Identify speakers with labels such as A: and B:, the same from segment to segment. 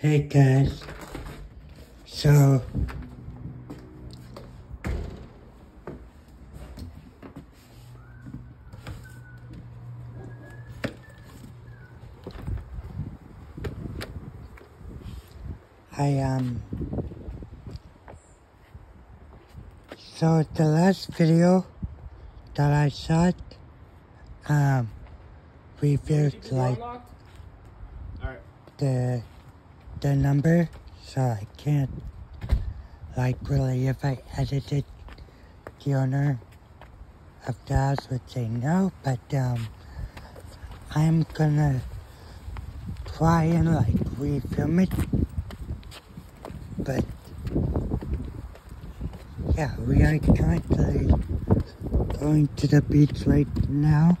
A: Hey guys, so I um so the last video that I shot um we revealed like the the number so I can't like really if I edited the owner of the house would say no but um I'm gonna try and like refilm it. But yeah we are currently going to the beach right now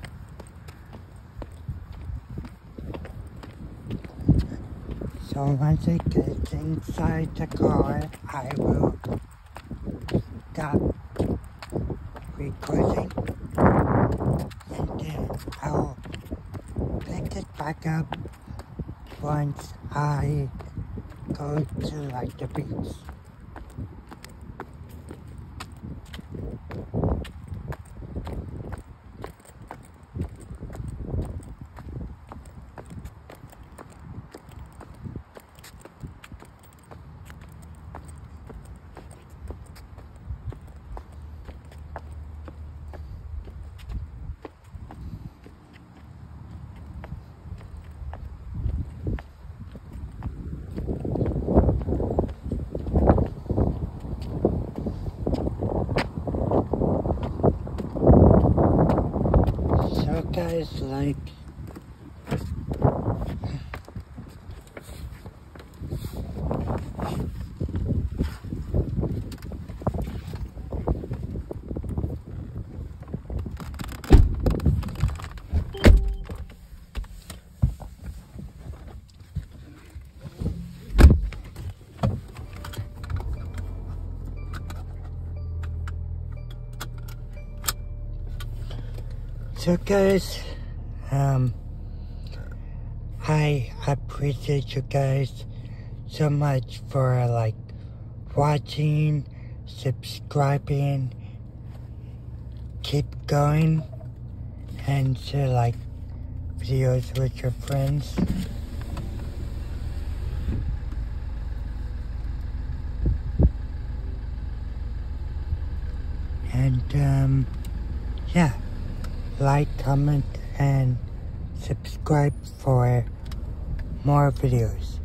A: So once I get inside the car, I will stop recording and then I'll pick it back up once I go to like the beach. So guys, like, so guys, um, I appreciate you guys so much for like watching, subscribing, keep going, and share like videos with your friends. And um, yeah, like, comment, and subscribe for more videos.